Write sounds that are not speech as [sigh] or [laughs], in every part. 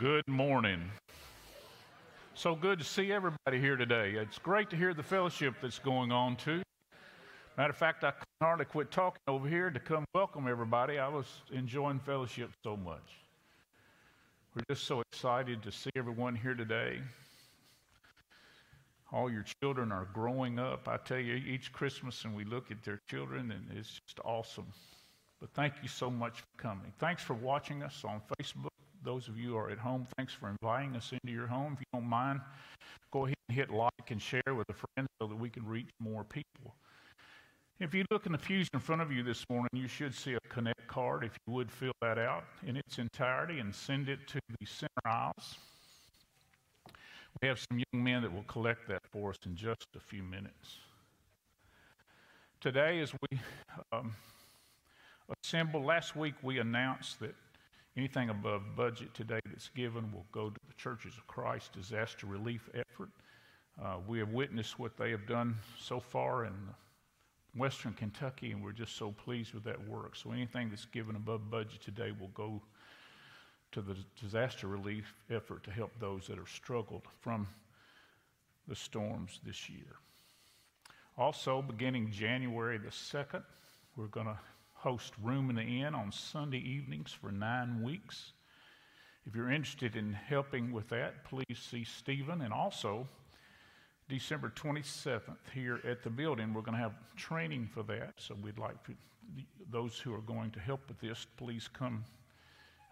Good morning. So good to see everybody here today. It's great to hear the fellowship that's going on too. Matter of fact, I can hardly quit talking over here to come welcome everybody. I was enjoying fellowship so much. We're just so excited to see everyone here today. All your children are growing up. I tell you, each Christmas, and we look at their children, and it's just awesome. But thank you so much for coming. Thanks for watching us on Facebook. Those of you who are at home, thanks for inviting us into your home. If you don't mind, go ahead and hit like and share with a friend so that we can reach more people. If you look in the pews in front of you this morning, you should see a Connect card. If you would fill that out in its entirety and send it to the center aisles. We have some young men that will collect that for us in just a few minutes. Today, as we um, assemble, last week we announced that anything above budget today that's given will go to the Churches of Christ disaster relief effort. Uh, we have witnessed what they have done so far in Western Kentucky, and we're just so pleased with that work. So anything that's given above budget today will go to the disaster relief effort to help those that have struggled from the storms this year. Also, beginning January the 2nd, we're going to host Room in the Inn on Sunday evenings for nine weeks. If you're interested in helping with that, please see Stephen. And also, December 27th here at the building. We're going to have training for that. So we'd like those who are going to help with this, please come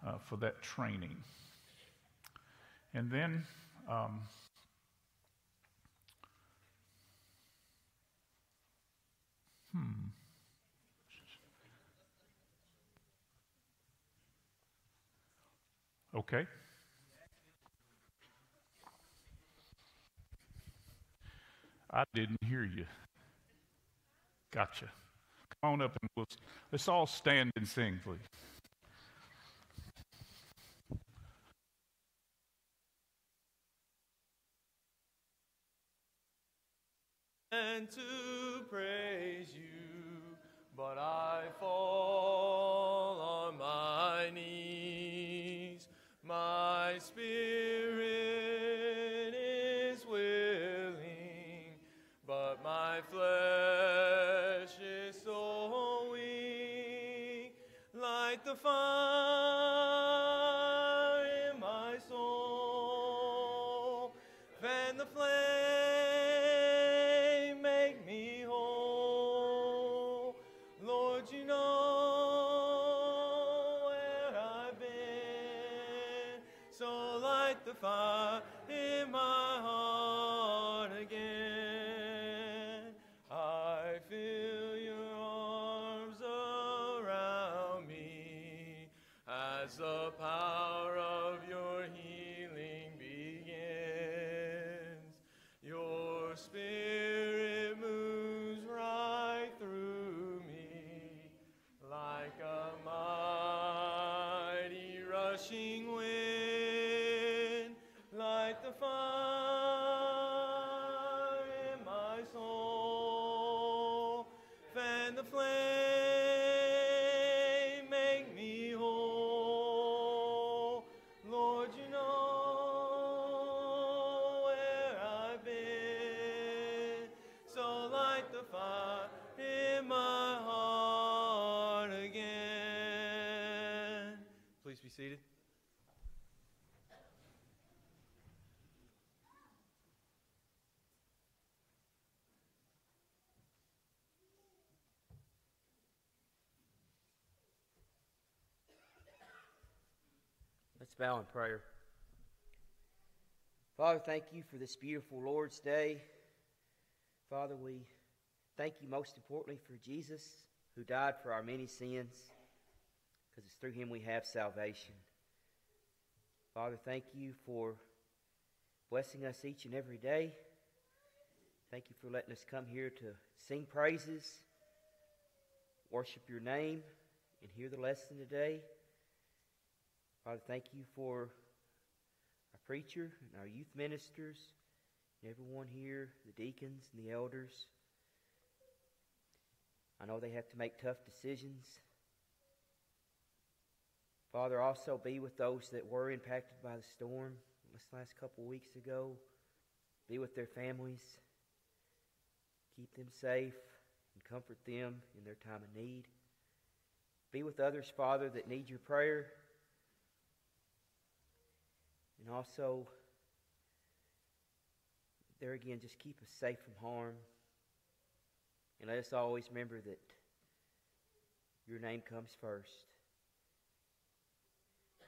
uh, for that training. And then um, hmm. Okay. I didn't hear you. Gotcha. Come on up and we'll, let's all stand and sing, please. And to praise you, but I fall on my knees. Spirit is willing, but my flesh is so weak, like the fire so light Let's bow in prayer. Father, thank you for this beautiful Lord's Day. Father, we thank you most importantly for Jesus who died for our many sins because it's through him we have salvation. Father, thank you for blessing us each and every day. Thank you for letting us come here to sing praises, worship your name, and hear the lesson today. Father, thank you for our preacher and our youth ministers, and everyone here, the deacons and the elders. I know they have to make tough decisions. Father, also be with those that were impacted by the storm this last couple weeks ago. Be with their families. Keep them safe and comfort them in their time of need. Be with others, Father, that need your prayer. And also, there again, just keep us safe from harm. And let us always remember that your name comes first.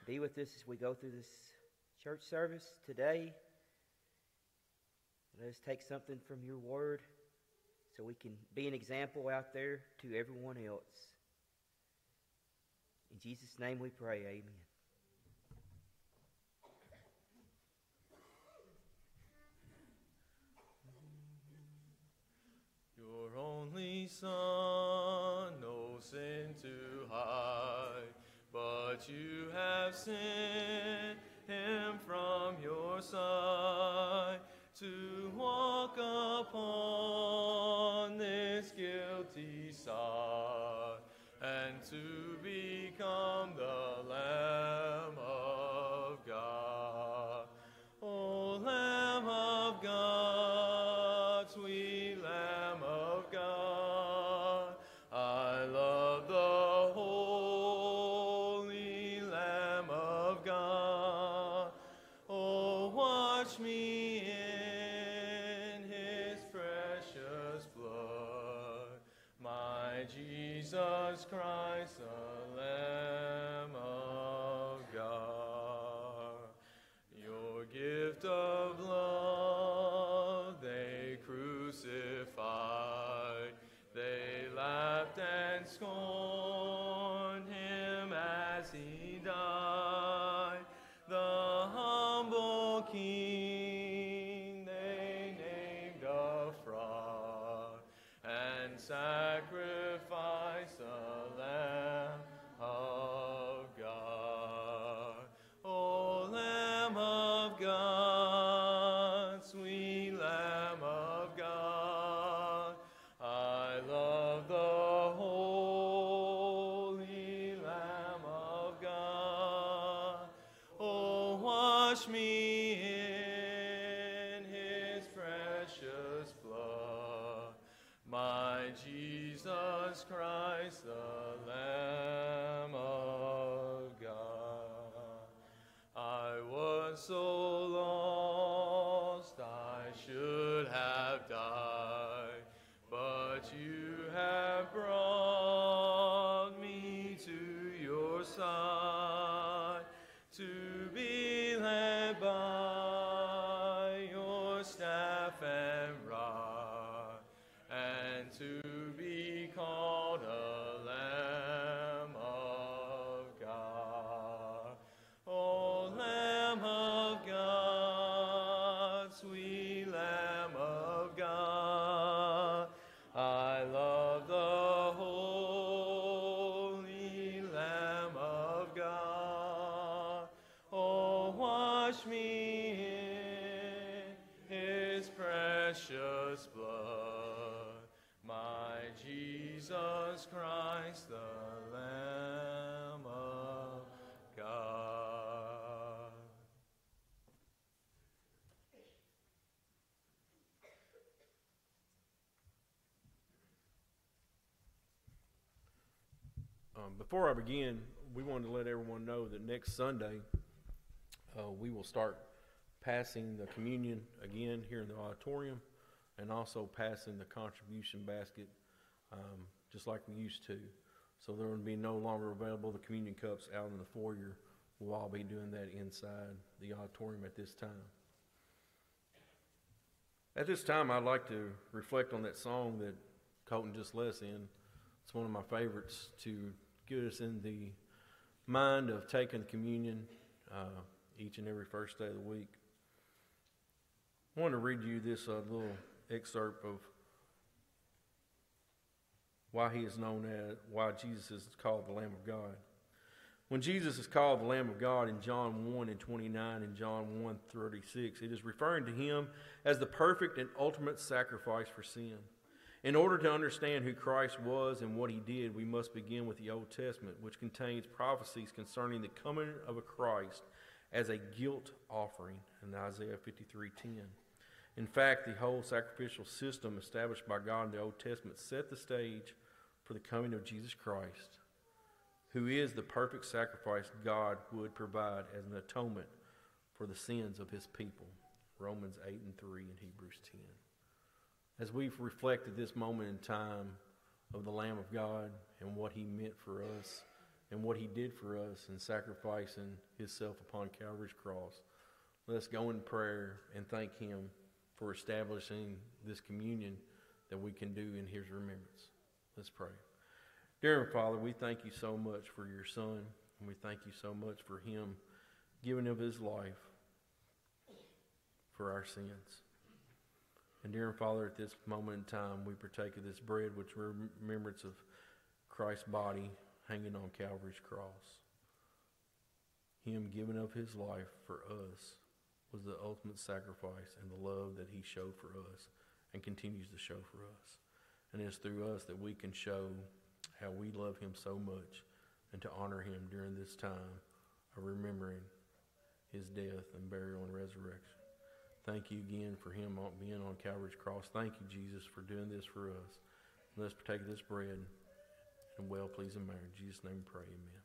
Be with us as we go through this church service today. Let us take something from your word so we can be an example out there to everyone else. In Jesus' name we pray, amen. Your only Son, no sin to hide, but you have sent him from your side to walk upon this guilty side and to become the Lamb wash me in his precious blood, my Jesus Christ, the Lamb of God. I was so Christ, the Lamb of God. Um, before I begin, we wanted to let everyone know that next Sunday uh, we will start passing the communion again here in the auditorium and also passing the contribution basket just like we used to. So there will be no longer available the communion cups out in the foyer. We'll all be doing that inside the auditorium at this time. At this time, I'd like to reflect on that song that Colton just led us in. It's one of my favorites to get us in the mind of taking communion uh, each and every first day of the week. I want to read you this uh, little excerpt of why he is known as, why Jesus is called the Lamb of God. When Jesus is called the Lamb of God in John 1 and 29 and John 1 36, it is referring to him as the perfect and ultimate sacrifice for sin. In order to understand who Christ was and what he did, we must begin with the Old Testament, which contains prophecies concerning the coming of a Christ as a guilt offering in Isaiah 53:10. In fact, the whole sacrificial system established by God in the Old Testament set the stage for the coming of Jesus Christ, who is the perfect sacrifice God would provide as an atonement for the sins of his people. Romans 8 and 3 and Hebrews 10. As we've reflected this moment in time of the Lamb of God and what he meant for us and what he did for us in sacrificing himself upon Calvary's cross, let's go in prayer and thank him for establishing this communion that we can do in his remembrance. Let's pray. Dear Father, we thank you so much for your Son, and we thank you so much for him giving of his life for our sins. And dear Father, at this moment in time, we partake of this bread, which remembrance of Christ's body hanging on Calvary's cross. Him giving of his life for us was the ultimate sacrifice and the love that he showed for us and continues to show for us. And it's through us that we can show how we love him so much and to honor him during this time of remembering his death and burial and resurrection. Thank you again for him being on Calvary's cross. Thank you, Jesus, for doing this for us. Let's partake of this bread and well pleasing manner. In Jesus' name we pray. Amen.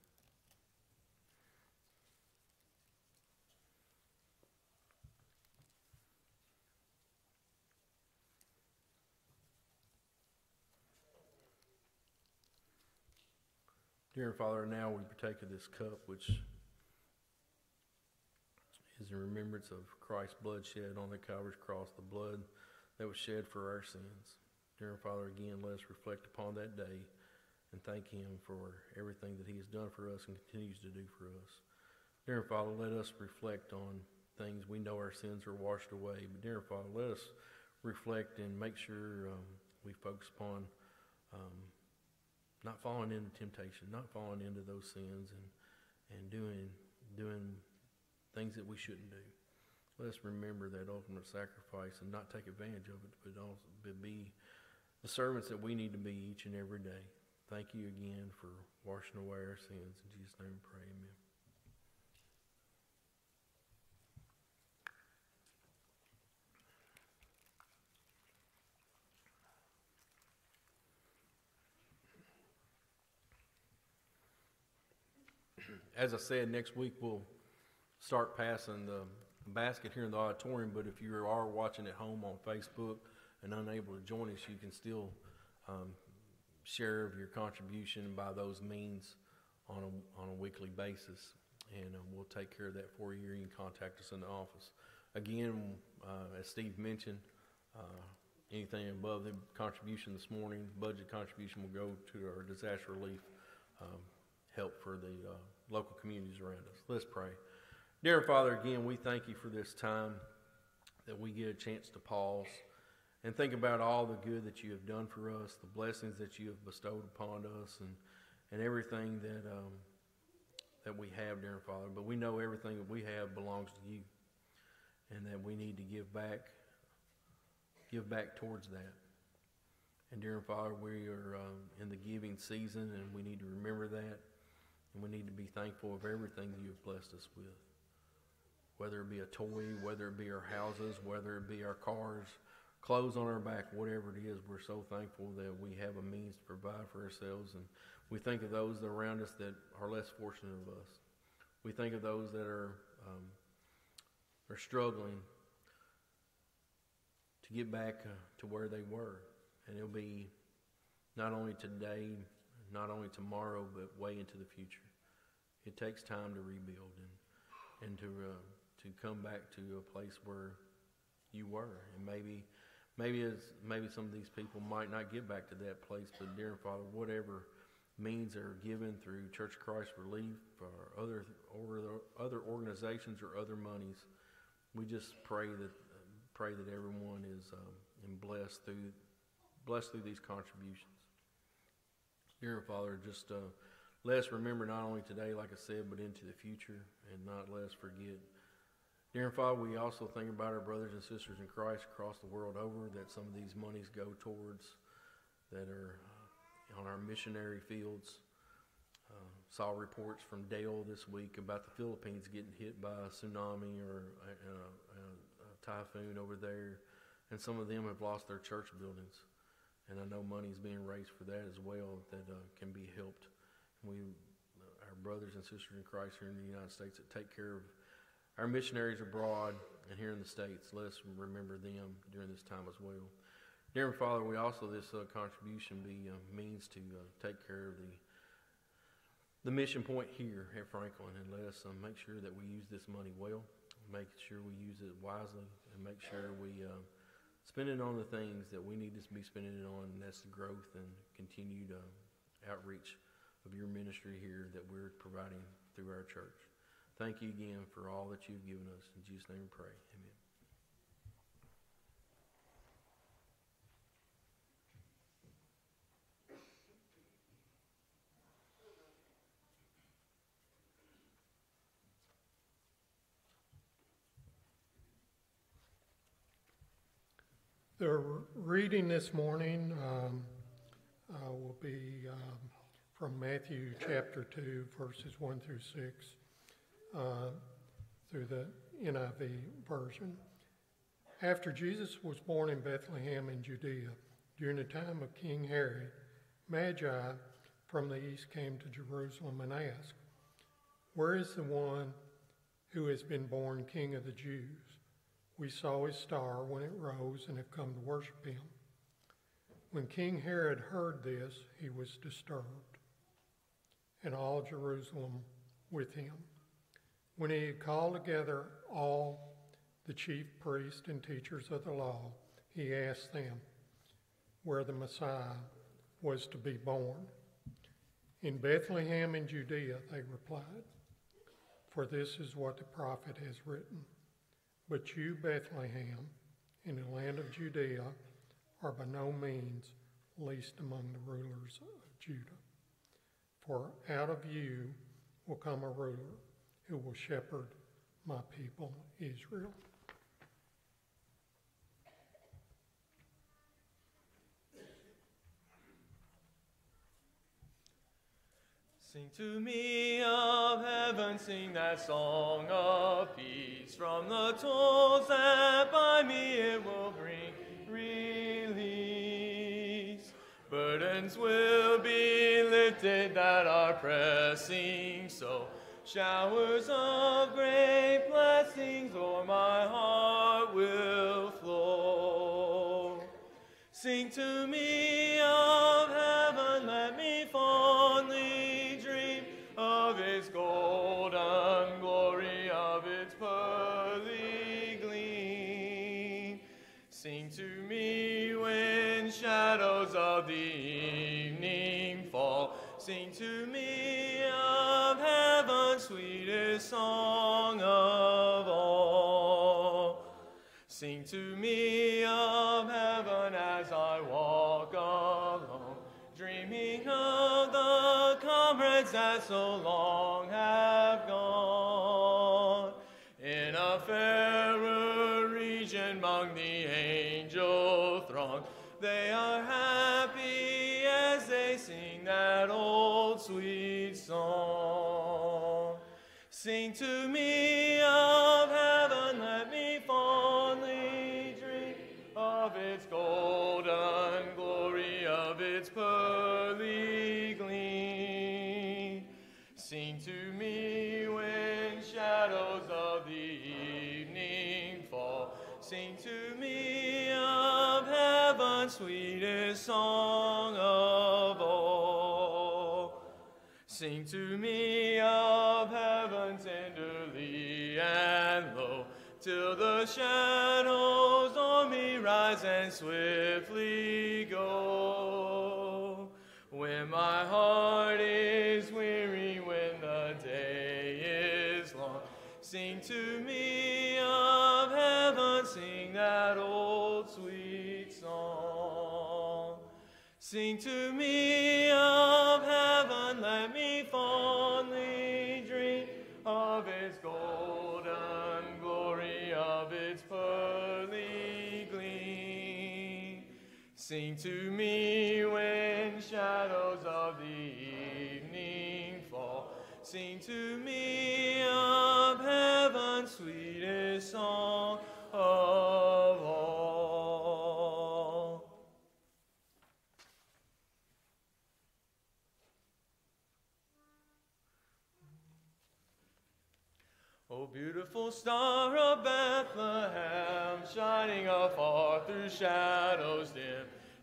Dear Father, now we partake of this cup, which is in remembrance of Christ's blood shed on the Calvary's cross, the blood that was shed for our sins. Dear Father, again, let us reflect upon that day and thank Him for everything that He has done for us and continues to do for us. Dear Father, let us reflect on things we know our sins are washed away. But dear Father, let us reflect and make sure um, we focus upon um, not falling into temptation, not falling into those sins, and and doing doing things that we shouldn't do. Let us remember that ultimate sacrifice and not take advantage of it, but also be the servants that we need to be each and every day. Thank you again for washing away our sins. In Jesus' name we pray, amen. As I said, next week we'll start passing the basket here in the auditorium, but if you are watching at home on Facebook and unable to join us, you can still um, share your contribution by those means on a, on a weekly basis. And uh, we'll take care of that for you. You can contact us in the office. Again, uh, as Steve mentioned, uh, anything above the contribution this morning, budget contribution will go to our disaster relief um, help for the uh, local communities around us. Let's pray. Dear Father, again, we thank you for this time that we get a chance to pause and think about all the good that you have done for us, the blessings that you have bestowed upon us, and, and everything that, um, that we have, dear Father. But we know everything that we have belongs to you, and that we need to give back, give back towards that. And dear Father, we are um, in the giving season, and we need to remember that, and we need to be thankful of everything you have blessed us with whether it be a toy, whether it be our houses, whether it be our cars, clothes on our back, whatever it is, we're so thankful that we have a means to provide for ourselves. And we think of those around us that are less fortunate of us. We think of those that are, um, are struggling to get back uh, to where they were. And it'll be not only today, not only tomorrow, but way into the future. It takes time to rebuild and, and to uh, to come back to a place where you were. And maybe, maybe maybe some of these people might not get back to that place, but dear Father, whatever means are given through Church of Christ Relief or other or other organizations or other monies, we just pray that pray that everyone is um, blessed through blessed through these contributions. Dear Father, just uh, let us remember not only today, like I said, but into the future, and not let us forget Dear Father, we also think about our brothers and sisters in Christ across the world over that some of these monies go towards that are on our missionary fields. Uh, saw reports from Dale this week about the Philippines getting hit by a tsunami or a, a, a typhoon over there, and some of them have lost their church buildings. And I know money is being raised for that as well that uh, can be helped. We, our brothers and sisters in Christ here in the United States that take care of our missionaries abroad and here in the States, let us remember them during this time as well. Dear Father, we also this uh, contribution be a means to uh, take care of the the mission point here at Franklin, and let us uh, make sure that we use this money well, make sure we use it wisely, and make sure we uh, spend it on the things that we need to be spending it on, and that's the growth and continued uh, outreach of your ministry here that we're providing through our church. Thank you again for all that you've given us. In Jesus' name we pray. Amen. The reading this morning um, uh, will be um, from Matthew chapter 2, verses 1 through 6, uh, through the NIV version. After Jesus was born in Bethlehem in Judea, during the time of King Herod, Magi from the east came to Jerusalem and asked, Where is the one who has been born King of the Jews? We saw his star when it rose and have come to worship him. When King Herod heard this, he was disturbed, and all Jerusalem with him. When he had called together all the chief priests and teachers of the law, he asked them where the Messiah was to be born. In Bethlehem in Judea, they replied, for this is what the prophet has written. But you, Bethlehem, in the land of Judea, are by no means least among the rulers of Judah. For out of you will come a ruler who will shepherd my people Israel. Sing to me of heaven, sing that song of peace. From the tolls that by me it will bring Burdens will be lifted that are pressing so. Showers of great blessings o'er my heart will flow. Sing to me of the evening fall. Sing to me of heaven's sweetest song of all. Sing to me of heaven as I walk alone, dreaming of the comrades that so long have gone. In a fairer region among the angel throng, they are happy that old sweet song. Sing to me of heaven, let me fondly dream of its golden glory, of its pearly gleam. Sing to me when shadows of the evening fall. Sing to me of heaven's sweetest song. Sing to me of heaven tenderly and low, till the shadows on me rise and swiftly go. When my heart is weary, when the day is long, sing to me of heaven, sing that old sweet song. Sing to me of Sing to me when shadows of the evening fall. Sing to me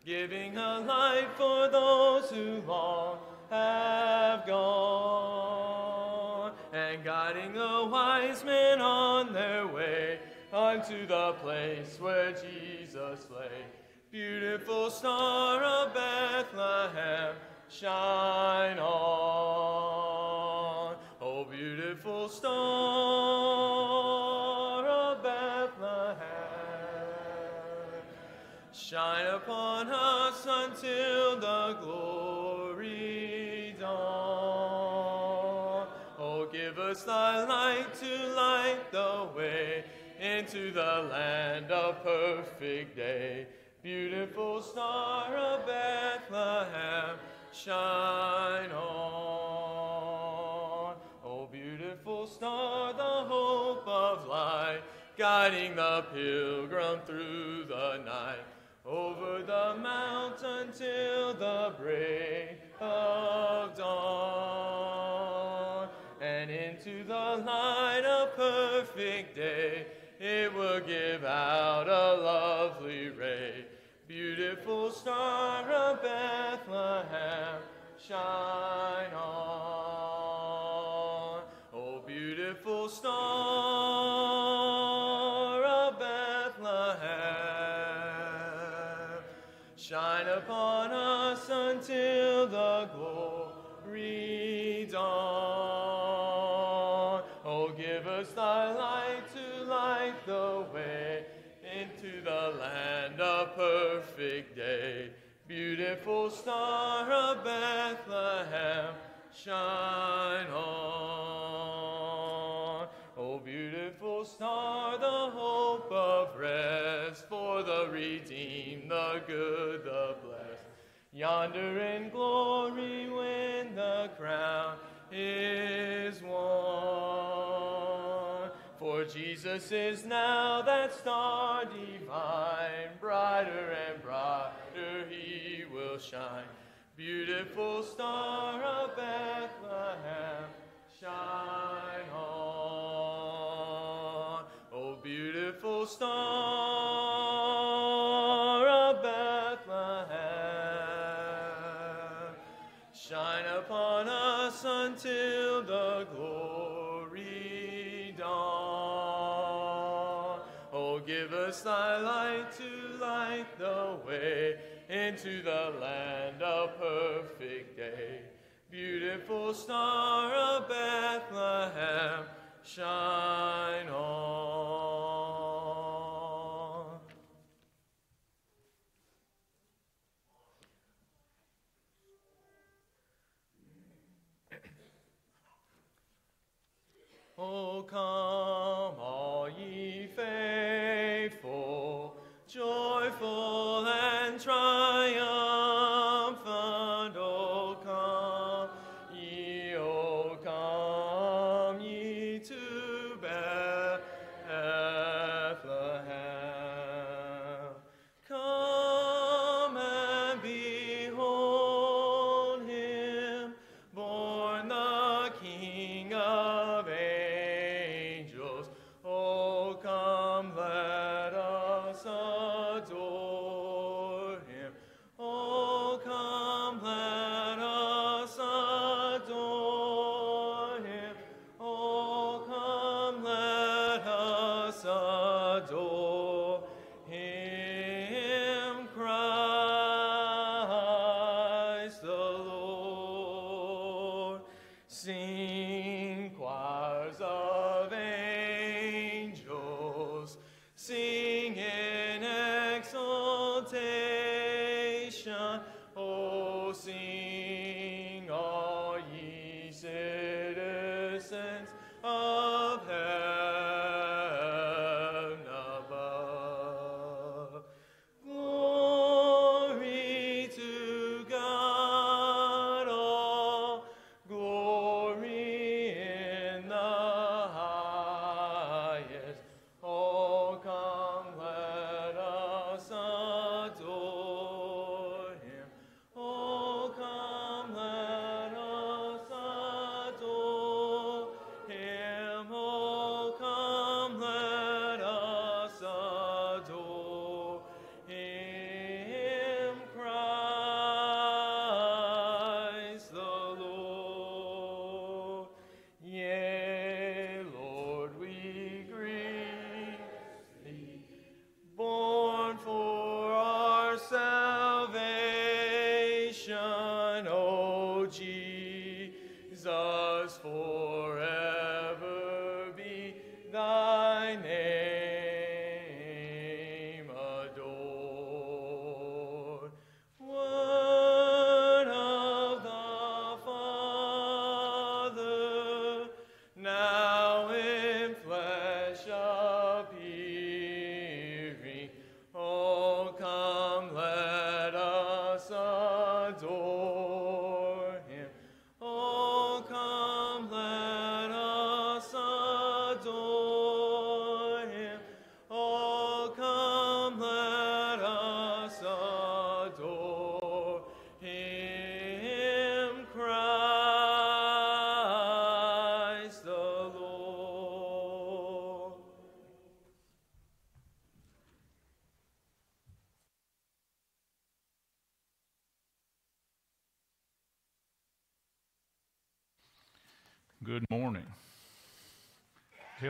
giving a light for those who long have gone, and guiding the wise men on their way unto the place where Jesus lay. Beautiful star of Bethlehem, shine on. Thy light to light the way into the land of perfect day. Beautiful star of Bethlehem, shine on. Oh, beautiful star, the hope of light, guiding the pilgrim through the night, over the mountain till the break of dawn, the light of perfect day. It will give out a lovely ray. Beautiful star of Bethlehem, shine on. Perfect day. Beautiful star of Bethlehem, shine on. Oh, beautiful star, the hope of rest for the redeemed, the good, the blessed. Yonder in glory when the crown is won. For Jesus is now that star divine, brighter and brighter he will shine. Beautiful star of Bethlehem, shine on. Oh, beautiful star into the land of perfect day. Beautiful star of Bethlehem, shine on. Oh, come,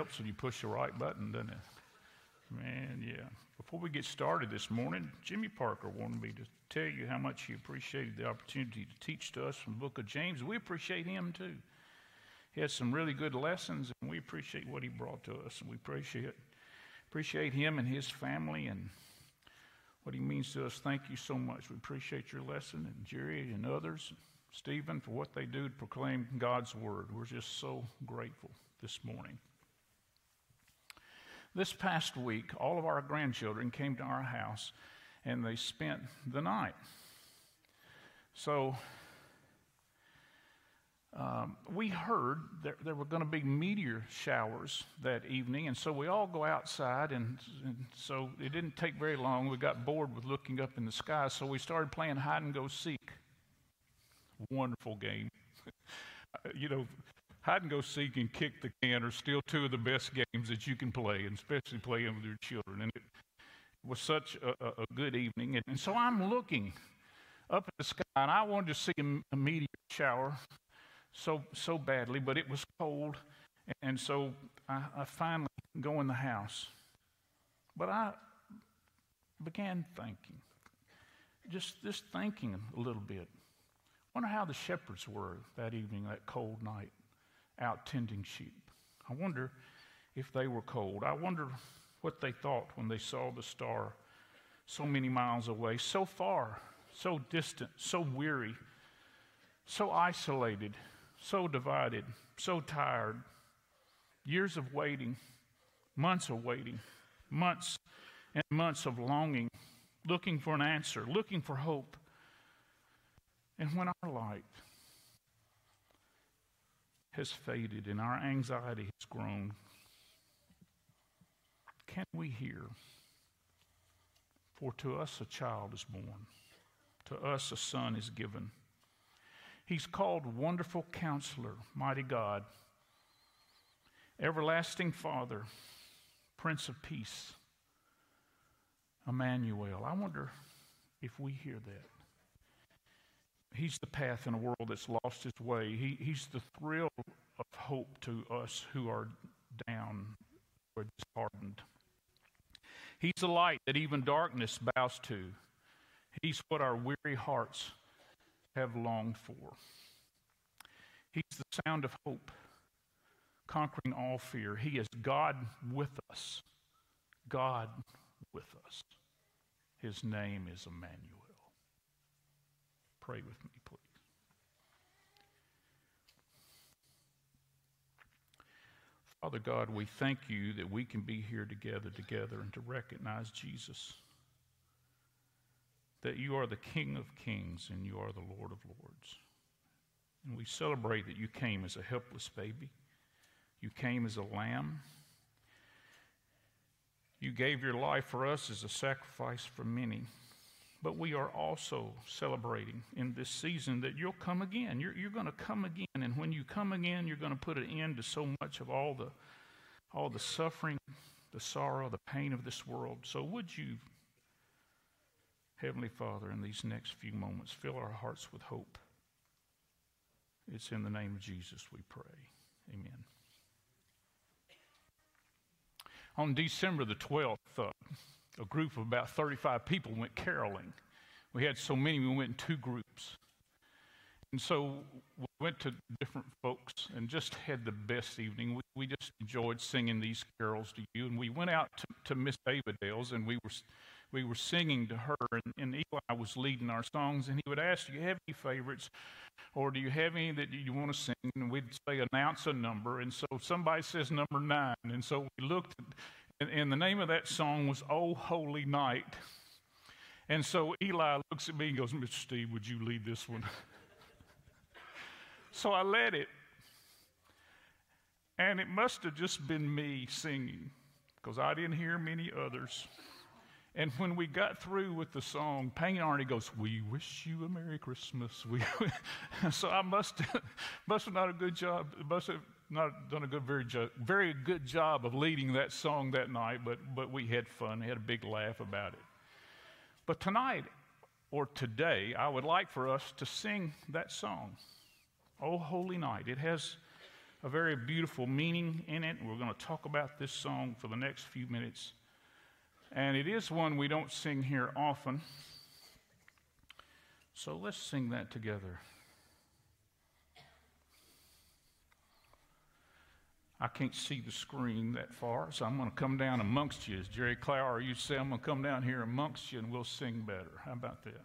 helps when you push the right button, doesn't it? Man, yeah. Before we get started this morning, Jimmy Parker wanted me to tell you how much he appreciated the opportunity to teach to us from the book of James. We appreciate him too. He had some really good lessons, and we appreciate what he brought to us, and we appreciate appreciate him and his family and what he means to us. Thank you so much. We appreciate your lesson, and Jerry and others. Stephen for what they do to proclaim God's word. We're just so grateful this morning. This past week, all of our grandchildren came to our house and they spent the night. So um, we heard that there were going to be meteor showers that evening, and so we all go outside, and, and, so it didn't take very long. We got bored with looking up in the sky, so we started playing hide and go seek wonderful game. [laughs] you know, hide and go seek and kick the can are still two of the best games that you can play, and especially playing with your children. And it was such a, a good evening. And, and, so I'm looking up at the sky, and I wanted to see a, a meteor shower so so badly, but it was cold, and so I, I finally go in the house. But I began thinking, just just thinking a little bit wonder how the shepherds were that evening, that cold night, out tending sheep. I wonder if they were cold. I wonder what they thought when they saw the star so many miles away, so far, so distant, so weary, so isolated, so divided, so tired. Years of waiting, months of waiting, months and months of longing, looking for an answer, looking for hope. And when our light has faded and our anxiety has grown, can we hear? For to us a child is born, to us a son is given. He's called Wonderful Counselor, Mighty God, Everlasting Father, Prince of Peace, Emmanuel. I wonder if we hear that. He's the path in a world that's lost its way. He, he's the thrill of hope to us who are down or disheartened. He's the light that even darkness bows to. He's what our weary hearts have longed for. He's the sound of hope, conquering all fear. He is God with us. God with us. His name is Emmanuel. Pray with me, please. Father God, we thank you that we can be here together, together, and to recognize Jesus. That you are the King of kings and you are the Lord of lords. And we celebrate that you came as a helpless baby. You came as a lamb. You gave your life for us as a sacrifice for many. But we are also celebrating in this season that you'll come again. You're, you're going to come again. And when you come again, you're going to put an end to so much of all the, all the suffering, the sorrow, the pain of this world. So would you, Heavenly Father, in these next few moments, fill our hearts with hope. It's in the name of Jesus we pray. Amen. On December the 12th, uh, a group of about 35 people went caroling. We had so many, we went in two groups. and so we went to different folks and just had the best evening. We, we just enjoyed singing these carols to you. And we went out to, to Miss Avadale's and we were, we were singing to her. And, and Eli was leading our songs. And he would ask, Do you have any favorites? Or do you have any that you want to sing? And we'd say, Announce a number. And so somebody says number nine. And so we looked, and, and the name of that song was Oh Holy Night. And so Eli looks at me and goes, Mr. Steve, would you lead this one? [laughs] So I led it. And it must have just been me singing because I didn't hear many others. And when we got through with the song, Payne Arnie goes, We wish you a Merry Christmas. [laughs] We [laughs] so I must must have done a good job, must have not done a good very jo- very good job of leading that song that night, but but we had fun, we had a big laugh about it. But tonight or today, I would like for us to sing that song. Oh Holy Night. It has a very beautiful meaning in it. We're going to talk about this song for the next few minutes. And it is one we don't sing here often. So let's sing that together. I can't see the screen that far, so I'm going to come down amongst you. As Jerry Clower you say, I'm going to come down here amongst you and we'll sing better. How about that?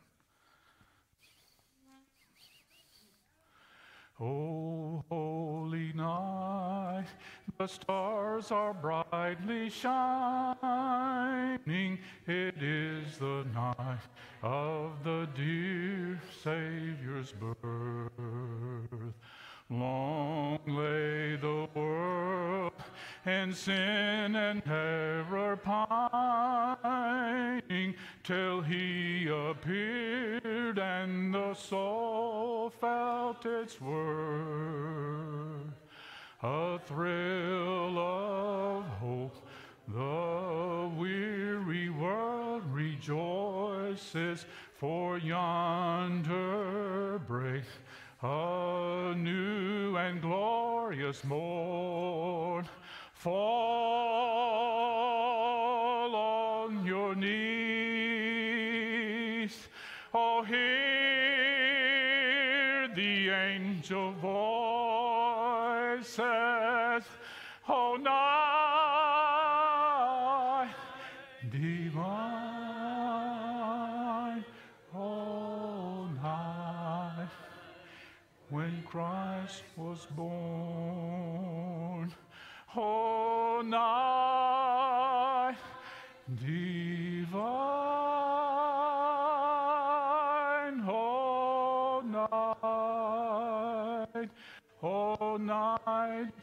Oh, holy night, the stars are brightly shining. It is the night of the dear Savior's birth. Long lay the world in sin and error pining till he appeared and the soul felt its worth. A thrill of hope, the weary world rejoices, for yonder breaks a new and glorious morn. Fall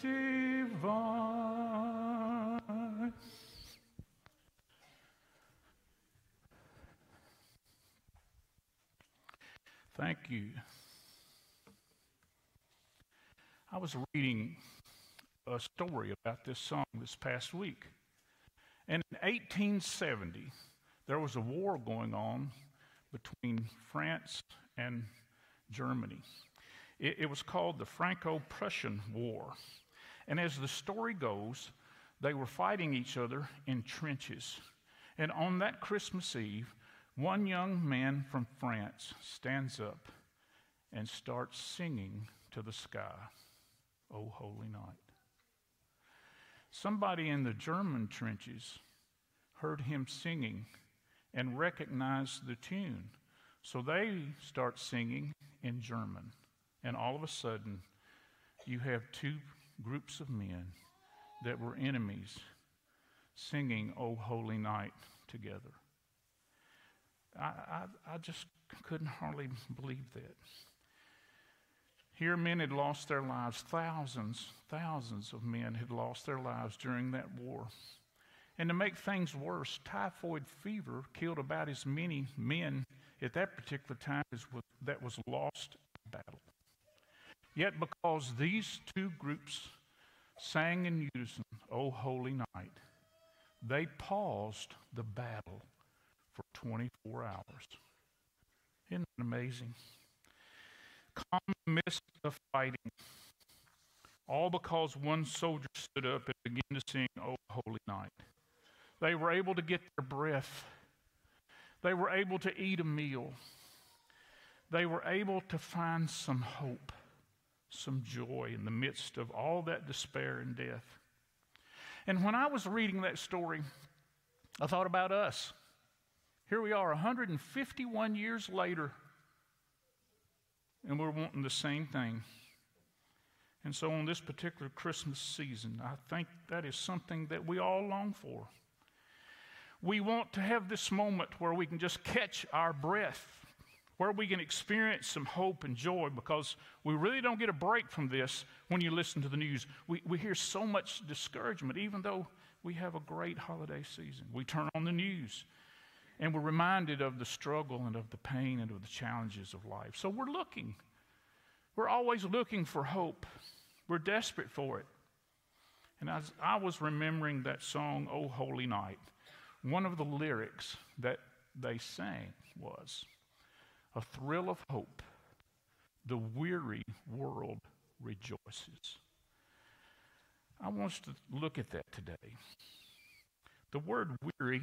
divine. Thank you. I was reading a story about this song this past week. And in 1870, there was a war going on between France and Germany. It, it was called the Franco Prussian War. And as the story goes, they were fighting each other in trenches. And on that Christmas Eve, one young man from France stands up and starts singing to the sky, O Holy Night. Somebody in the German trenches heard him singing and recognized the tune. So they start singing in German. And all of a sudden, you have two groups of men that were enemies singing O Holy Night together. I, I, I just couldn't hardly believe that. Here, men had lost their lives. Thousands, thousands of men had lost their lives during that war. And to make things worse, typhoid fever killed about as many men at that particular time as was, that was lost in battle. Yet, because these two groups sang in unison, O Holy Night, they paused the battle for 24 hours. Isn't that amazing? Calm in the fighting, all because one soldier stood up and began to sing, O Holy Night. They were able to get their breath. They were able to eat a meal. they were able to find some hope, some joy in the midst of all that despair and death. And when I was reading that story, I thought about us. Here we are 151 years later, and we're wanting the same thing. And so, on this particular Christmas season, I think that is something that we all long for. We want to have this moment where we can just catch our breath, where we can experience some hope and joy because we really don't get a break from this when you listen to the news. We, we hear so much discouragement, even though we have a great holiday season. We turn on the news and we're reminded of the struggle and of the pain and of the challenges of life. So we're looking. We're always looking for hope. We're desperate for it. And as I was remembering that song, Oh Holy Night, one of the lyrics that they sang was, A thrill of hope, the weary world rejoices. I want us to look at that today. The word weary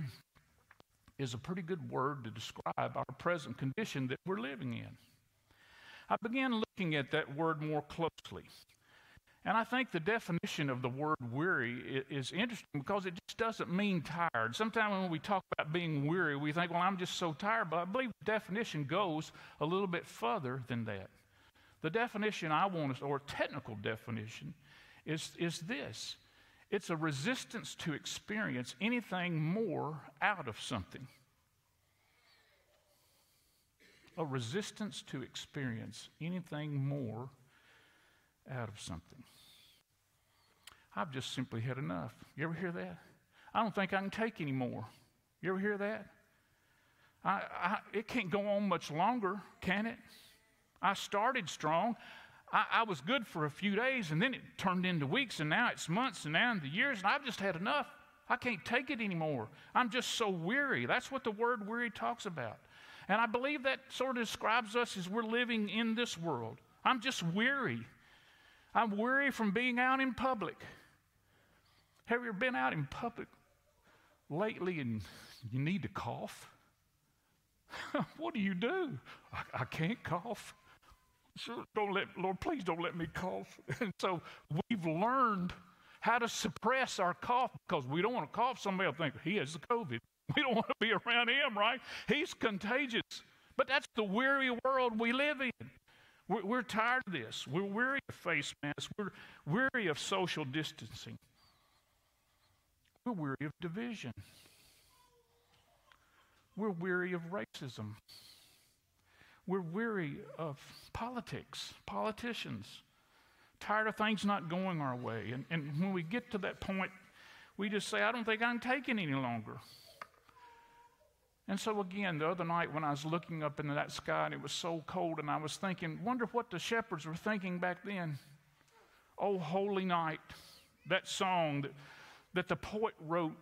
is a pretty good word to describe our present condition that we're living in. I began looking at that word more closely. And I think the definition of the word weary is interesting because it just doesn't mean tired. Sometimes when we talk about being weary, we think, well, I'm just so tired. But I believe the definition goes a little bit further than that. The definition I want, or technical definition, is, is this it's a resistance to experience anything more out of something. A resistance to experience anything more out of something. I've just simply had enough. You ever hear that? I don't think I can take any more. You ever hear that? I, I, it can't go on much longer, can it? I started strong. I, I, was good for a few days, and then it turned into weeks, and now it's months, and now into years, and I've just had enough. I can't take it anymore. I'm just so weary. That's what the word weary talks about. And I believe that sort of describes us as we're living in this world. I'm just weary. I'm weary from being out in public. Have you ever been out in public lately and you need to cough? [laughs] what do you do? I, I can't cough. Sure, don't let, Lord, please don't let me cough. [laughs] And so we've learned how to suppress our cough because we don't want to cough. Somebody will think he has the COVID. [laughs] We don't want to be around him, right? He's contagious. But that's the weary world we live in. We're, we're tired of this. We're weary of face masks. We're weary of social distancing. We're weary of division. We're weary of racism. We're weary of politics, politicians, tired of things not going our way. And, and when we get to that point, we just say, I don't think I can take it any longer. And so, again, the other night when I was looking up into that sky and it was so cold, and I was thinking, wonder what the shepherds were thinking back then. Oh, holy night. That song that, that the poet wrote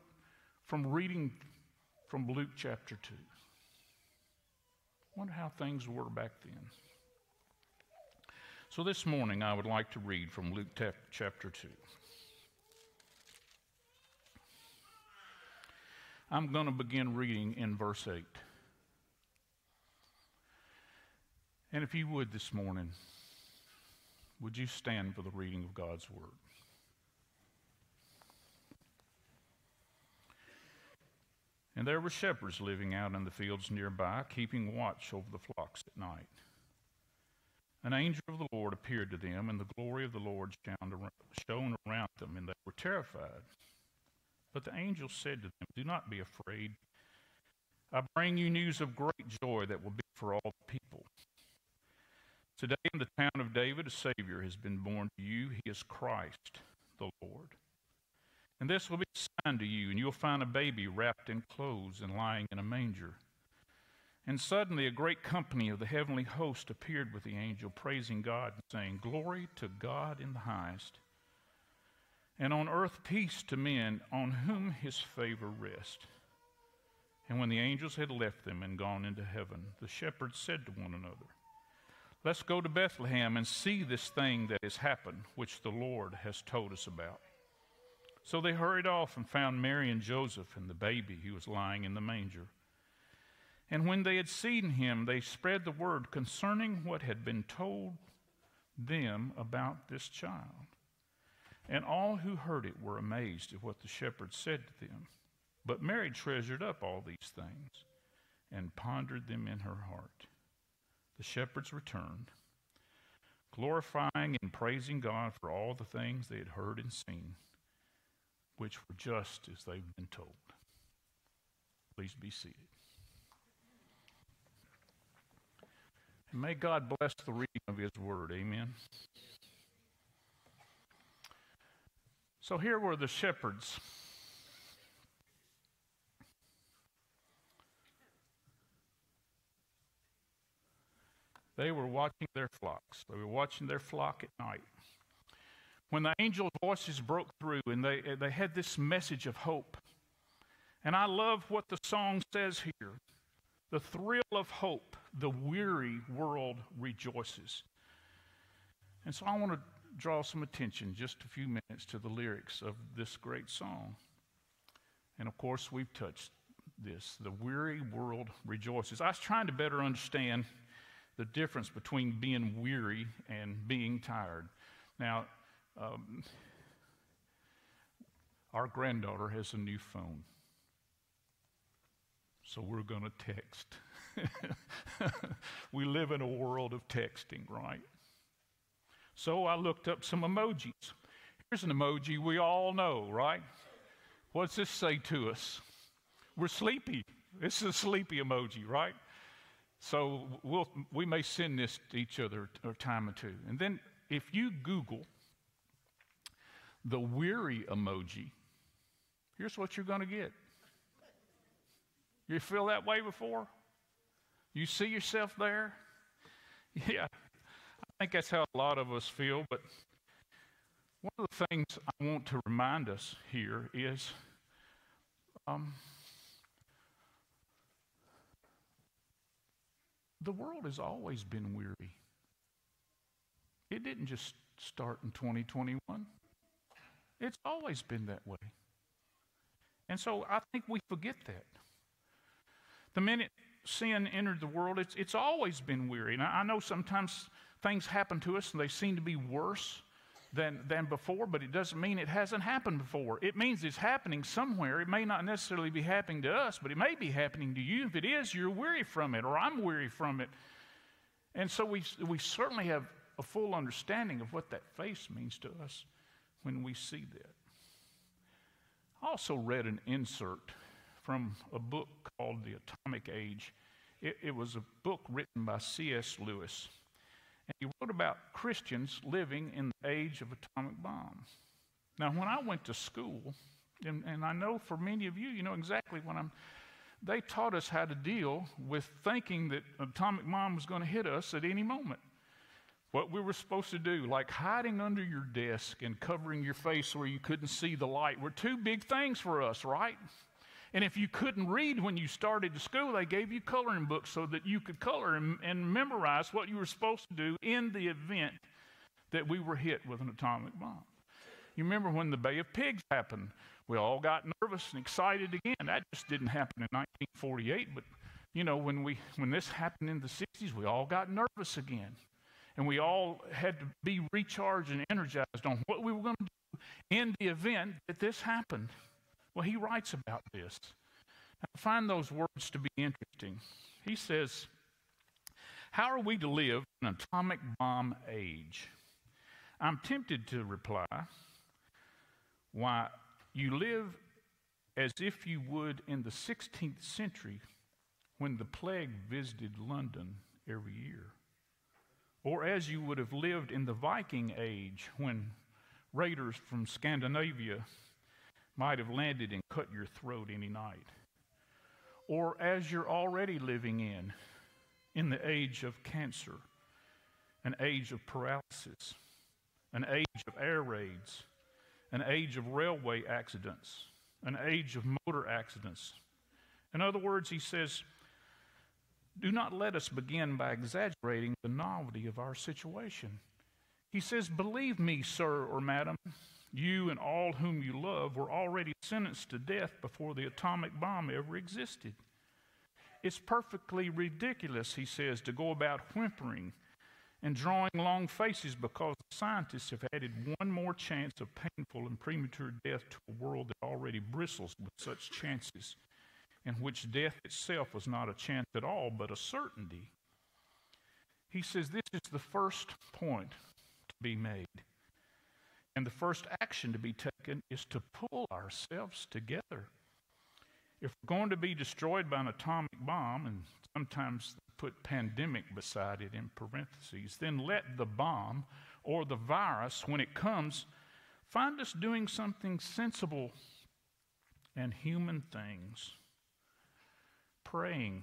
from reading from Luke chapter 2. Wonder how things were back then. So this morning I would like to read from Luke chapter 2. I'm going to begin reading in verse 8. And if you would this morning, would you stand for the reading of God's word? And there were shepherds living out in the fields nearby, keeping watch over the flocks at night. An angel of the Lord appeared to them, and the glory of the Lord shone around them, and they were terrified. But the angel said to them, Do not be afraid. I bring you news of great joy that will be for all the people. Today in the town of David, a Savior has been born to you. He is Christ the Lord. And this will be a sign to you, and you'll find a baby wrapped in clothes and lying in a manger. And suddenly a great company of the heavenly host appeared with the angel, praising God and saying, Glory to God in the highest, and on earth peace to men on whom his favor rests. And when the angels had left them and gone into heaven, the shepherds said to one another, Let's go to Bethlehem and see this thing that has happened, which the Lord has told us about. So they hurried off and found Mary and Joseph and the baby who was lying in the manger. And when they had seen him, they spread the word concerning what had been told them about this child. And all who heard it were amazed at what the shepherds said to them. But Mary treasured up all these things and pondered them in her heart. The shepherds returned, glorifying and praising God for all the things they had heard and seen, which were just as they've been told. Please be seated. And may God bless the reading of His Word. Amen. So here were the shepherds. They were watching their flocks. They were watching their flock at night. When the angels' voices broke through and they, they had this message of hope. And I love what the song says here the thrill of hope, the weary world rejoices. And so I want to draw some attention, just a few minutes, to the lyrics of this great song. And of course, we've touched this. The weary world rejoices. I was trying to better understand the difference between being weary and being tired. Now, um, our granddaughter has a new phone. So we're going to text. [laughs] we live in a world of texting, right? So I looked up some emojis. Here's an emoji we all know, right? What's this say to us? We're sleepy. This is a sleepy emoji, right? So we'll, we may send this to each other a time or two. And then if you Google the weary emoji, here's what you're going to get. You feel that way before? You see yourself there? [laughs] Yeah, I think that's how a lot of us feel. But one of the things I want to remind us here is um, the world has always been weary. It didn't just start in 2021, it's always been that way. And so I think we forget that. The minute sin entered the world, it's, it's always been weary. And I, I know sometimes things happen to us and they seem to be worse than, than before, but it doesn't mean it hasn't happened before. It means it's happening somewhere. It may not necessarily be happening to us, but it may be happening to you. If it is, you're weary from it, or I'm weary from it. And so we, we certainly have a full understanding of what that face means to us when we see that. I also read an insert from a book called The Atomic Age. It, it was a book written by C.S. Lewis. And he wrote about Christians living in the age of atomic bombs. Now, when I went to school, and, and I know for many of you, you know exactly what I'm, they taught us how to deal with thinking that atomic bomb was going to hit us at any moment. What we were supposed to do, like hiding under your desk and covering your face where you couldn't see the light, were two big things for us, right? And if you couldn't read when you started to school, they gave you coloring books so that you could color and, and memorize what you were supposed to do in the event that we were hit with an atomic bomb. You remember when the Bay of Pigs happened? We all got nervous and excited again. That just didn't happen in 1948, but you know, when we when this happened in the 60s, we all got nervous again. And we all had to be recharged and energized on what we were going to do in the event that this happened. Well, he writes about this. I find those words to be interesting. He says, How are we to live in an atomic bomb age? I'm tempted to reply, Why, you live as if you would in the 16th century when the plague visited London every year, or as you would have lived in the Viking age when raiders from Scandinavia might have landed and cut your throat any night. Or as you're already living in, in the age of cancer, an age of paralysis, an age of air raids, an age of railway accidents, an age of motor accidents. In other words, he says, do not let us begin by exaggerating the novelty of our situation. He says, Believe me, sir or madam, you and all whom you love were already sentenced to death before the atomic bomb ever existed. It's perfectly ridiculous, he says, to go about whimpering and drawing long faces because scientists have added one more chance of painful and premature death to a world that already bristles with such chances, in which death itself was not a chance at all, but a certainty. He says this is the first point to be made. And the first action to be taken is to pull ourselves together. If we're going to be destroyed by an atomic bomb, and sometimes put pandemic beside it in parentheses, then let the bomb or the virus, when it comes, find us doing something sensible and human things praying,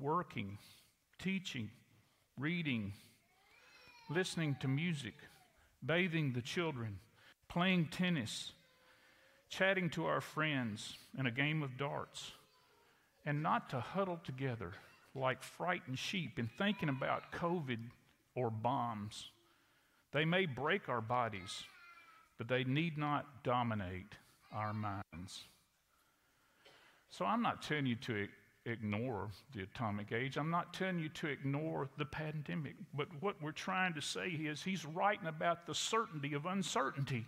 working, teaching, reading, listening to music, bathing the children, playing tennis, chatting to our friends in a game of darts, and not to huddle together like frightened sheep in thinking about COVID or bombs. They may break our bodies, but they need not dominate our minds. So I'm not telling you to ignore the atomic age. I'm not telling you to ignore the pandemic. But what we're trying to say is he's writing about the certainty of uncertainty.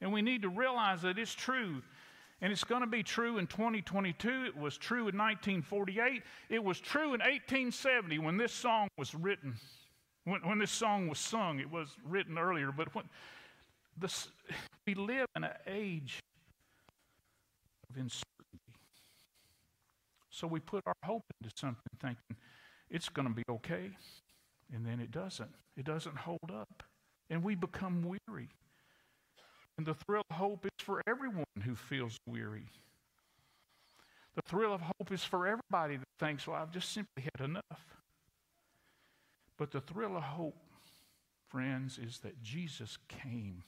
And we need to realize that it's true. And it's going to be true in 2022. It was true in 1948. It was true in 1870 when this song was written. When, when this song was sung, it was written earlier. But when this, we live in an age of uncertainty. So we put our hope into something thinking it's going to be okay. And then it doesn't. It doesn't hold up. And we become weary. And the thrill of hope is for everyone who feels weary. The thrill of hope is for everybody that thinks, well, I've just simply had enough. But the thrill of hope, friends, is that Jesus came.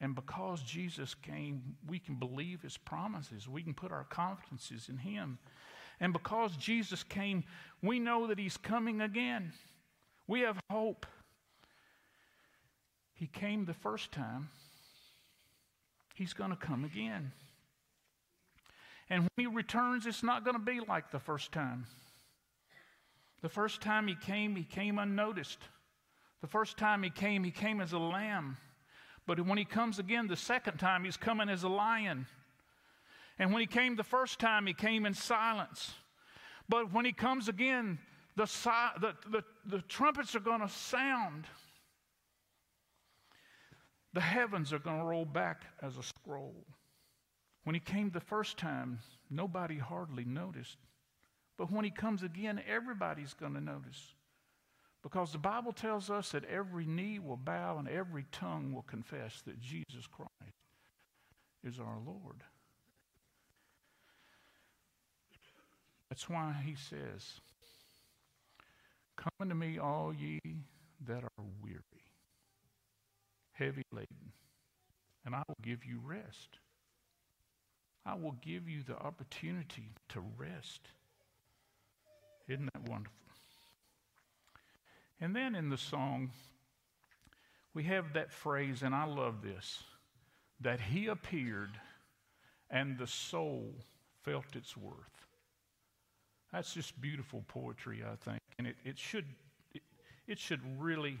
And because Jesus came, we can believe his promises. We can put our confidences in him. And because Jesus came, we know that he's coming again. We have hope. He came the first time. He's going to come again. And when he returns, it's not going to be like the first time. The first time he came, he came unnoticed. The first time he came, he came as a lamb. But when he comes again the second time, he's coming as a lion. And when he came the first time, he came in silence. But when he comes again, the, the, the, the trumpets are going to sound the heavens are going to roll back as a scroll. When he came the first time, nobody hardly noticed. But when he comes again, everybody's going to notice. Because the Bible tells us that every knee will bow and every tongue will confess that Jesus Christ is our Lord. That's why he says, Come unto me, all ye that are weary heavy laden, and I will give you rest. I will give you the opportunity to rest. Isn't that wonderful? And then in the song, we have that phrase, and I love this that he appeared and the soul felt its worth. That's just beautiful poetry, I think. And it, it should it, it should really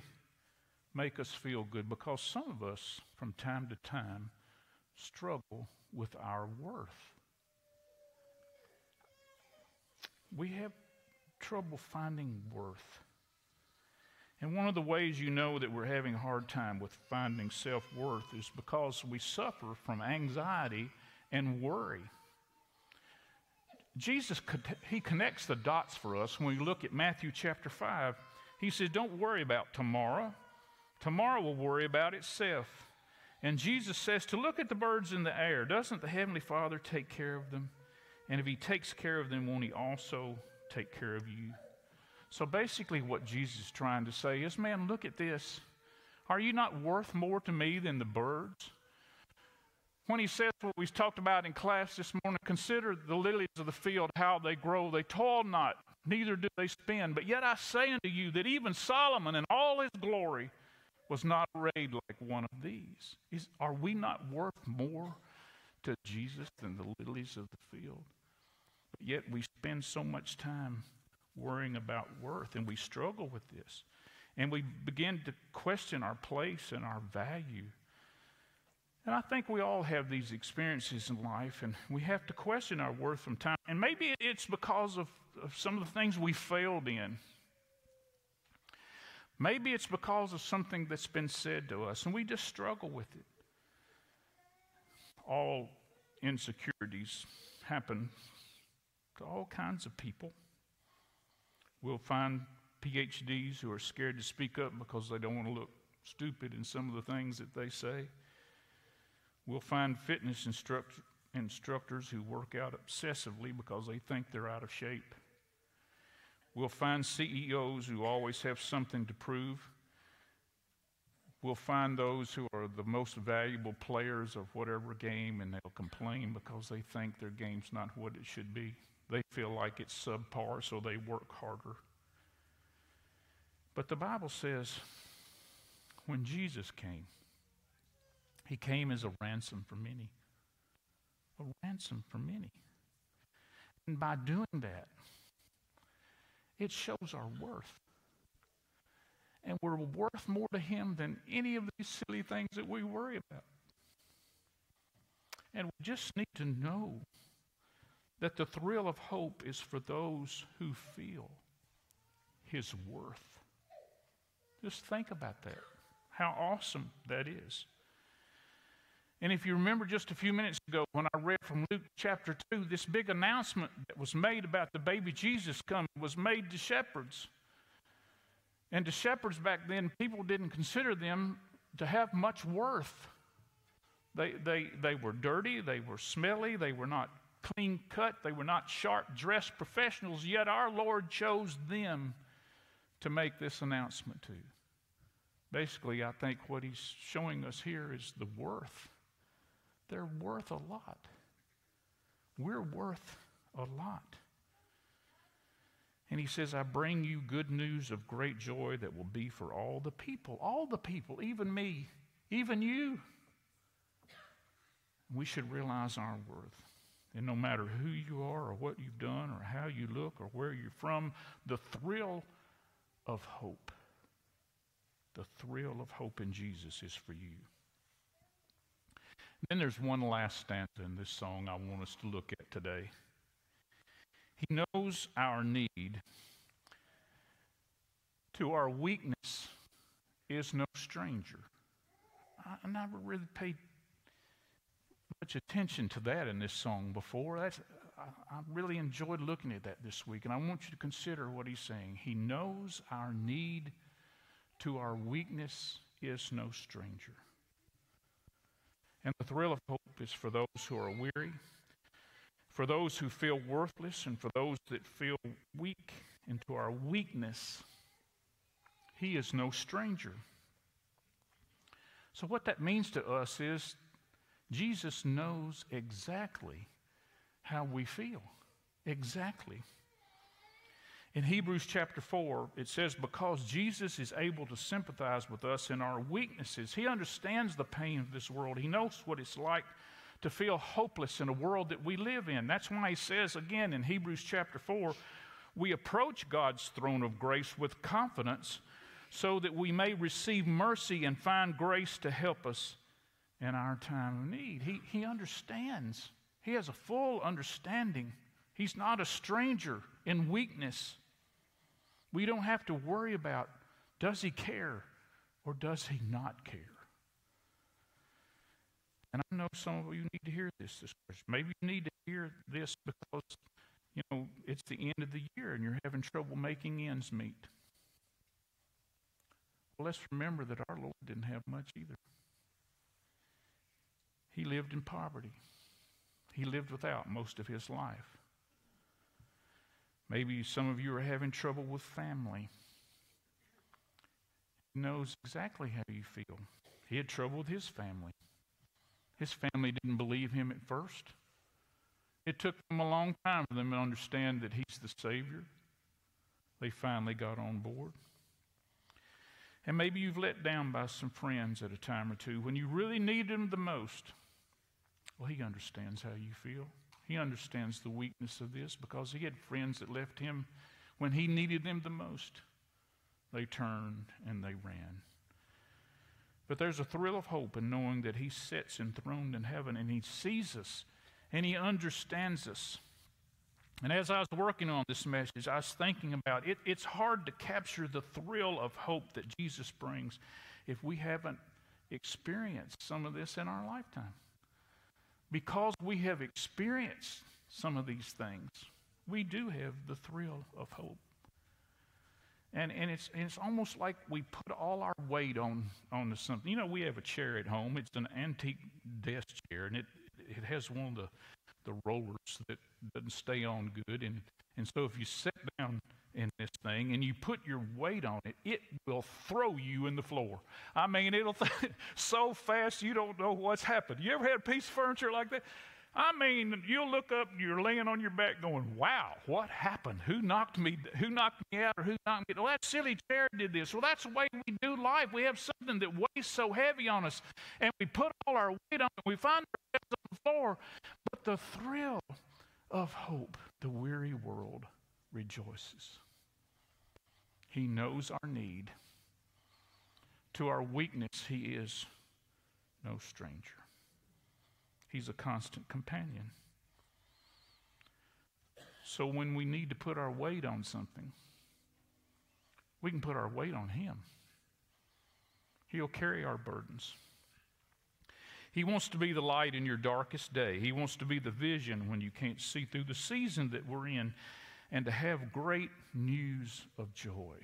make us feel good because some of us, from time to time, struggle with our worth. We have trouble finding worth. And one of the ways you know that we're having a hard time with finding self worth is because we suffer from anxiety and worry. Jesus, he connects the dots for us when we look at Matthew chapter 5. He says, Don't worry about tomorrow. Tomorrow will worry about itself. And Jesus says to look at the birds in the air. Doesn't the Heavenly Father take care of them? And if He takes care of them, won't He also take care of you? So basically, what Jesus is trying to say is, man, look at this. Are you not worth more to me than the birds? When he says what we've talked about in class this morning, consider the lilies of the field, how they grow. They toil not, neither do they spin. But yet I say unto you that even Solomon in all his glory was not arrayed like one of these. Is, are we not worth more to Jesus than the lilies of the field? But Yet we spend so much time worrying about worth, and we struggle with this. And we begin to question our place and our value. And I think we all have these experiences in life, and we have to question our worth from time. And maybe it's because of, of some of the things we failed in. Maybe it's because of something that's been said to us, and we just struggle with it. All insecurities happen to all kinds of people. We'll find PhDs who are scared to speak up because they don't want to look stupid in some of the things that they say. We'll find fitness instruct- instructors who work out obsessively because they think they're out of shape. We'll find CEOs who always have something to prove. We'll find those who are the most valuable players of whatever game and they'll complain because they think their game's not what it should be. They feel like it's subpar, so they work harder. But the Bible says when Jesus came, he came as a ransom for many. A ransom for many. And by doing that, it shows our worth. And we're worth more to Him than any of these silly things that we worry about. And we just need to know that the thrill of hope is for those who feel His worth. Just think about that. How awesome that is. And if you remember just a few minutes ago when I read from Luke chapter 2, this big announcement that was made about the baby Jesus coming was made to shepherds. And to shepherds back then, people didn't consider them to have much worth. They, they, they were dirty, they were smelly, they were not clean cut, they were not sharp dressed professionals, yet our Lord chose them to make this announcement to. Basically, I think what he's showing us here is the worth. They're worth a lot. We're worth a lot. And he says, I bring you good news of great joy that will be for all the people, all the people, even me, even you. We should realize our worth. And no matter who you are or what you've done or how you look or where you're from, the thrill of hope, the thrill of hope in Jesus is for you. Then there's one last stanza in this song I want us to look at today. He knows our need. To our weakness is no stranger. I never really paid much attention to that in this song before. That's, I, I really enjoyed looking at that this week, and I want you to consider what he's saying. He knows our need to our weakness is no stranger. And the thrill of hope is for those who are weary, for those who feel worthless, and for those that feel weak. Into our weakness, He is no stranger. So, what that means to us is Jesus knows exactly how we feel. Exactly. In Hebrews chapter 4, it says, Because Jesus is able to sympathize with us in our weaknesses, He understands the pain of this world. He knows what it's like to feel hopeless in a world that we live in. That's why He says again in Hebrews chapter 4, we approach God's throne of grace with confidence so that we may receive mercy and find grace to help us in our time of need. He, he understands, he has a full understanding. He's not a stranger in weakness. We don't have to worry about does he care or does he not care? And I know some of you need to hear this this Christmas. Maybe you need to hear this because, you know, it's the end of the year and you're having trouble making ends meet. Well, let's remember that our Lord didn't have much either. He lived in poverty. He lived without most of his life. Maybe some of you are having trouble with family. He knows exactly how you feel. He had trouble with his family. His family didn't believe him at first. It took them a long time for them to understand that he's the Savior. They finally got on board. And maybe you've let down by some friends at a time or two when you really needed them the most. Well, he understands how you feel. He understands the weakness of this because he had friends that left him when he needed them the most. They turned and they ran. But there's a thrill of hope in knowing that he sits enthroned in heaven and he sees us and he understands us. And as I was working on this message, I was thinking about it. It's hard to capture the thrill of hope that Jesus brings if we haven't experienced some of this in our lifetime. Because we have experienced some of these things, we do have the thrill of hope. And, and it's, it's almost like we put all our weight on onto something. You know, we have a chair at home. It's an antique desk chair, and it, it has one of the, the rollers that doesn't stay on good. And, and so if you sit down in this thing and you put your weight on it, it will throw you in the floor. I mean, it'll [laughs] th- so fast you don't know what's happened. You ever had a piece of furniture like that? I mean, you'll look up, and you're laying on your back going, wow, what happened? Who knocked me, who knocked me out or who knocked me? Well, that silly chair did this. Well, that's the way we do life. We have something that weighs so heavy on us, and we put all our weight on it. We find ourselves on the floor. But the thrill of hope, the weary world rejoices. He knows our need. To our weakness, He is no stranger. He's a constant companion. So when we need to put our weight on something, we can put our weight on Him. He'll carry our burdens. He wants to be the light in your darkest day. He wants to be the vision when you can't see through the season that we're in, and to have great news of joy.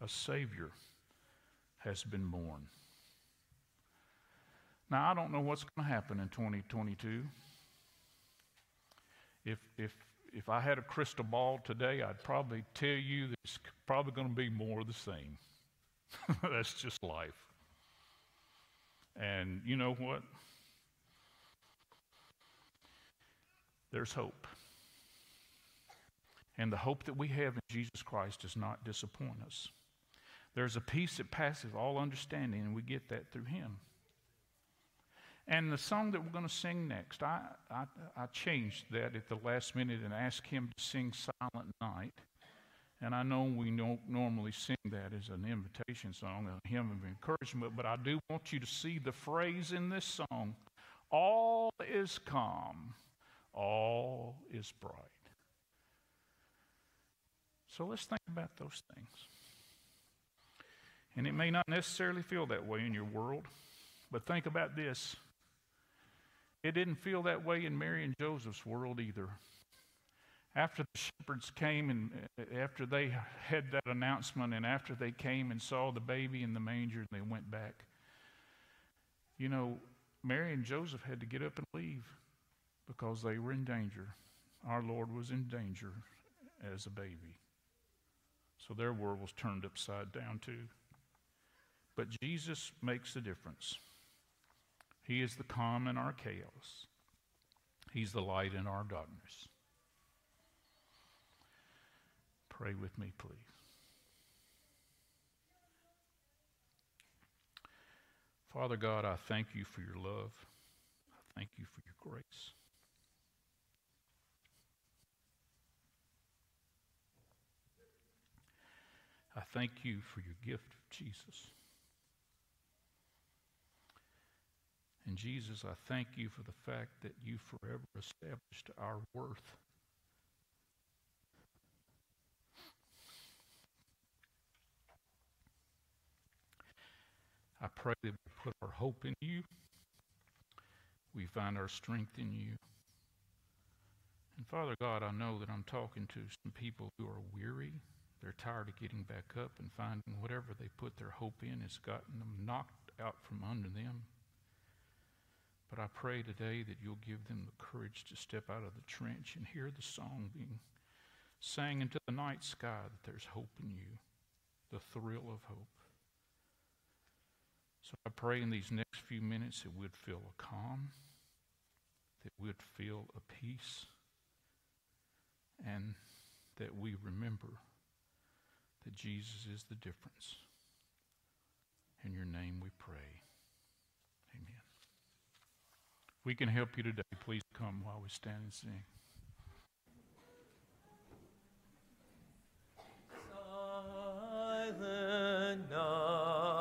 A Savior has been born. Now, I don't know what's going to happen in 2022. If, if, if I had a crystal ball today, I'd probably tell you that it's probably going to be more of the same. [laughs] That's just life. And you know what? There's hope. And the hope that we have in Jesus Christ does not disappoint us. There's a peace that passes all understanding, and we get that through Him. And the song that we're going to sing next, I, I, I, changed that at the last minute and asked him to sing Silent Night. And I know we don't normally sing that as an invitation song, a hymn of encouragement, but I do want you to see the phrase in this song all is calm, all is bright. So let's think about those things. And it may not necessarily feel that way in your world, but think about this it didn't feel that way in Mary and Joseph's world either. After the shepherds came and uh, after they had that announcement and after they came and saw the baby in the manger and they went back, you know, Mary and Joseph had to get up and leave because they were in danger. Our Lord was in danger as a baby. So their world was turned upside down too. But Jesus makes the difference. He is the calm in our chaos. He's the light in our darkness. Pray with me, please. Father God, I thank you for your love. I thank you for your grace. I thank you for your gift of Jesus. And Jesus, I thank you for the fact that you forever established our worth. I pray that we put our hope in you. We find our strength in you. And Father God, I know that I'm talking to some people who are weary. They're tired of getting back up and finding whatever they put their hope in has gotten them knocked out from under them. But I pray today that you'll give them the courage to step out of the trench and hear the song being sang into the night sky that there's hope in you, the thrill of hope. So I pray in these next few minutes that we'd feel a calm, that we'd feel a peace, and that we remember that Jesus is the difference. In your name we pray. Amen. If we can help you today, please come while we stand and sing. Silent night,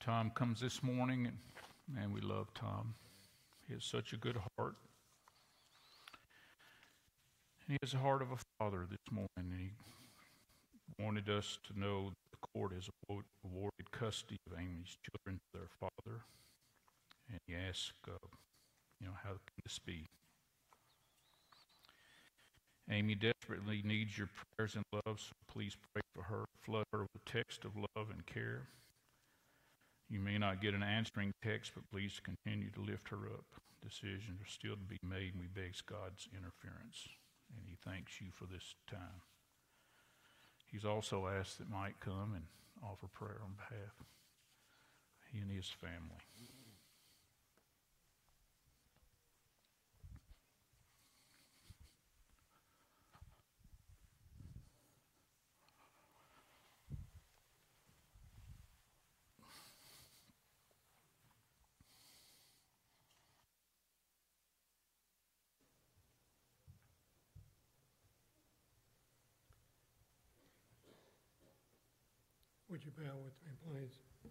Tom comes this morning, and man, we love Tom. He has such a good heart. And he has the heart of a father this morning, and he wanted us to know that the court has awarded custody of Amy's children to their father. And he asked, uh, you know, how can this be? Amy desperately needs your prayers and love, so please pray for her. Flood her with a text of love and care. You may not get an answering text, but please continue to lift her up. Decisions are still to be made, and we beg God's interference. And he thanks you for this time. He's also asked that Mike come and offer prayer on behalf he and his family. Would you bow with me, please?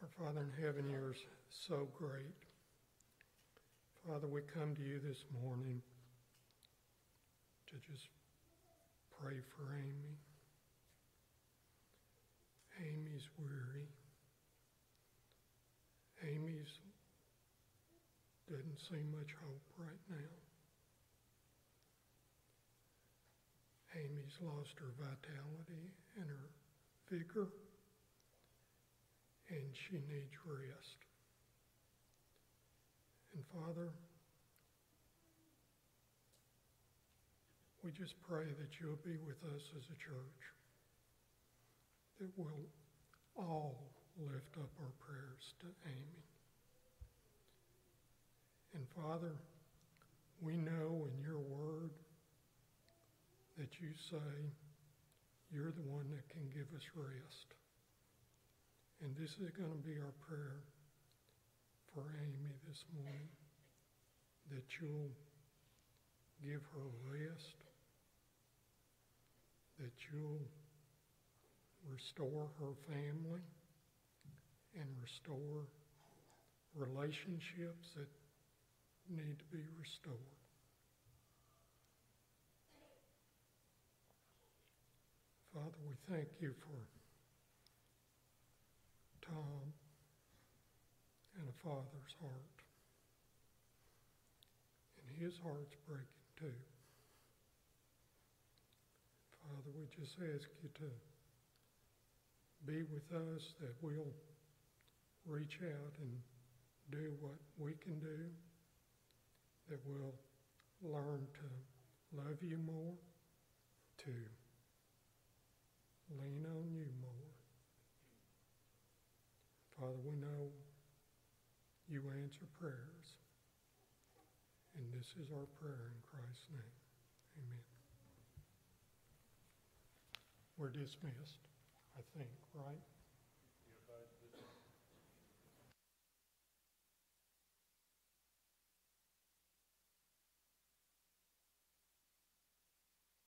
Our Father in heaven, you're so great. Father, we come to you this morning to just pray for Amy. Amy's weary. Amy's doesn't see much hope right now. Amy's lost her vitality and her vigor, and she needs rest. And Father, we just pray that you'll be with us as a church, that we'll all lift up our prayers to Amy. And Father, we know in your word that you say you're the one that can give us rest. And this is going to be our prayer for Amy this morning that you'll give her rest, that you'll restore her family and restore relationships that need to be restored. Father, we thank you for Tom and a father's heart. And his heart's breaking too. Father, we just ask you to be with us, that we'll reach out and do what we can do, that we'll learn to love you more, to lean on you more. Father, we know you answer prayers. And this is our prayer in Christ's name. Amen. We're dismissed, I think, right?